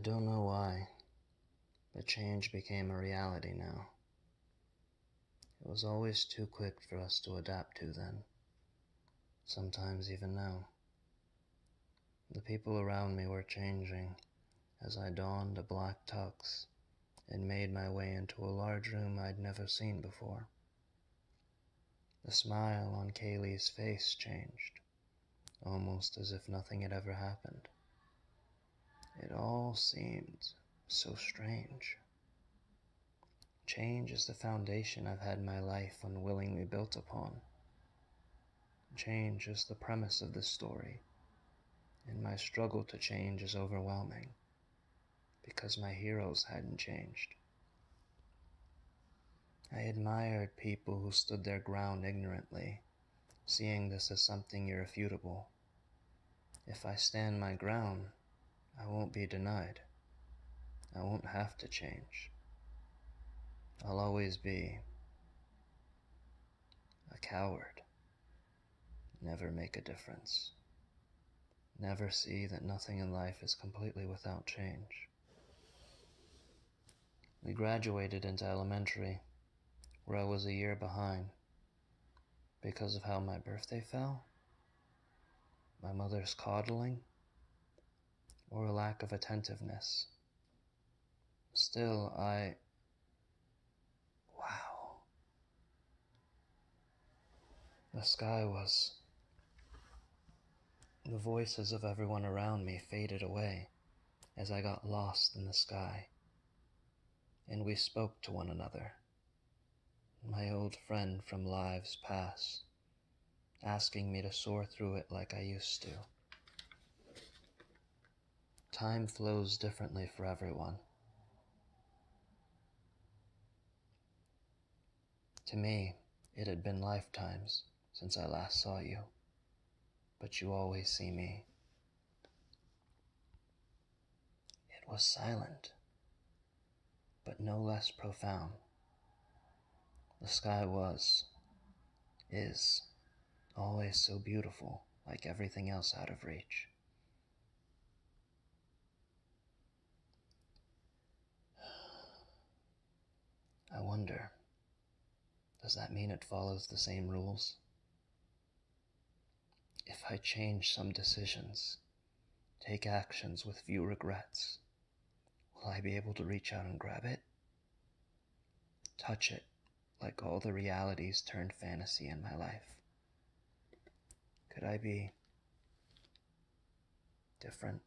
I don't know why, but change became a reality now. It was always too quick for us to adapt to then, sometimes even now. The people around me were changing as I donned a black tux and made my way into a large room I'd never seen before. The smile on Kaylee's face changed, almost as if nothing had ever happened. It all seemed so strange. Change is the foundation I've had my life unwillingly built upon. Change is the premise of this story, and my struggle to change is overwhelming because my heroes hadn't changed. I admired people who stood their ground ignorantly, seeing this as something irrefutable. If I stand my ground, I won't be denied. I won't have to change. I'll always be a coward. Never make a difference. Never see that nothing in life is completely without change. We graduated into elementary, where I was a year behind because of how my birthday fell, my mother's coddling, or a lack of attentiveness. Still, I. Wow. The sky was. The voices of everyone around me faded away as I got lost in the sky and we spoke to one another. My old friend from lives past, asking me to soar through it like I used to. Time flows differently for everyone. To me, it had been lifetimes since I last saw you, but you always see me. It was silent but no less profound. The sky was, is, always so beautiful, like everything else out of reach. I wonder, does that mean it follows the same rules? If I change some decisions, take actions with few regrets, Will I be able to reach out and grab it? Touch it like all the realities turned fantasy in my life? Could I be different?